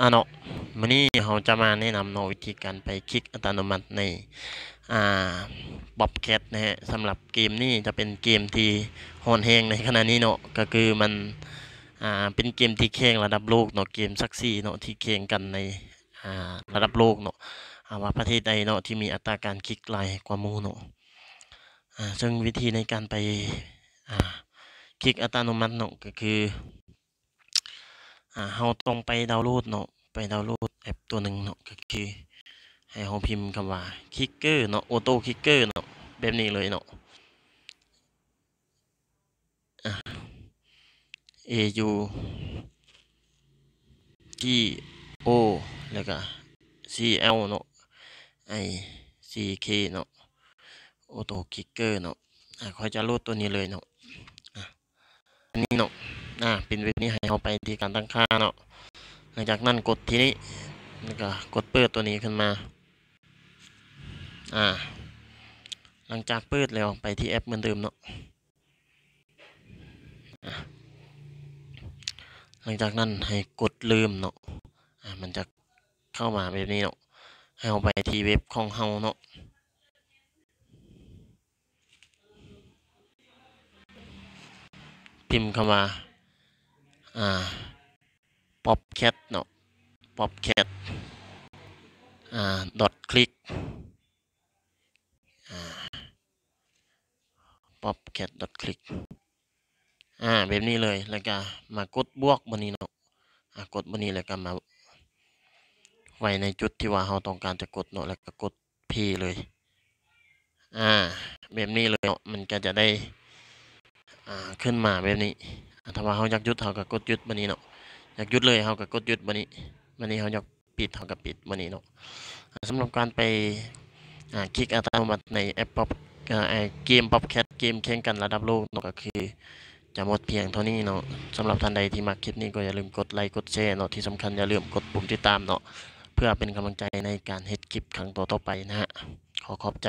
อ่าเนาะมื้อนี้เราจะมาแนะนำเนาะวิธีการไปคลิกอัตโนมัติในอ่า Bobcat นะฮะสำหรับเกมนี้จะเป็นเกมที่ฮอนแฮงในขณะนี้เนาะก็คือมันอ่าเป็นเกมที่แข่งระดับโลกเนาะเกมซักซี่เนาะที่แข่งกันในอ่าระดับโลกเนาะอ่าว่าประเทศใดเนาะที่มีอัตราการคลิกหลายกว่ามูเนาะซึ่งวิธีในการไปคลิกอัตโนมัติเนาะก็คือ อ่าเราต้องไปดาวน์โหลดเนาะไปดาวน์โหลดแอปตัวหนึ่งเนาะก็คือให้เราพิมพ์คำว่า Kicker เนาะ Auto Kicker เนาะแบบนี้เลยเนาะอะ A U T O แล้วก็ C L เนาะ I C K เนาะ Auto Kicker เนาะอะค่อยจะโหลดตัวนี้เลยเนาะอะอันนี้เนาะ อ่าเป็นเว็บนี้ให้เราไปที่การตั้งค่าเนาะหลังจากนั้นกดที่นี้แล้วก็กดเปิดตัวนี้ขึ้นมา อ่า หลังจากเปิดแล้วไปที่แอปเหมือนเดิมเนาะหลังจากนั้นให้กดลืมเนาะอ่ามันจะเข้ามาแบบนี้เนาะให้เราไปที่เว็บของเฮาเนาะพิมพ์คำว่า อ่า popcat เนาะ popcat อ่า dot click อ่า popcat dot click อ่าแบบนี้เลยแล้วก็มากดบวกบนนี้เนาะอ่ากดบนนี้แล้วก็มาไว้ในจุดที่ว่าเราต้องการจะกดเนาะแล้วก็กด P เลยอ่าแบบนี้เลยเนาะมันก็จะได้อ่าขึ้นมาแบบนี้ ถ้าว่าเราอยากหยุดเราก็กดหยุดบนนี้เนาะอยากหยุดเลยเราก็กดหยุดบนนี้บนนี้เราอยากปิดเราก็ปิดบนนี้เนาะสำหรับการไปคลิกอัตโนมัติในแอปป๊อปเกม Popcat เกมแข่งกันระดับโลกเนาะก็คือจะหมดเพียงเท่านี้เนาะสำหรับท่านใดที่มักคลิปนี้ก็อย่าลืมกดไลค์กดแชร์เนาะที่สำคัญอย่าลืมกดปุ่มติดตามเนาะเพื่อเป็นกำลังใจในการเฮ็ดคลิปครั้งต่อๆไปนะฮะขอขอบใจ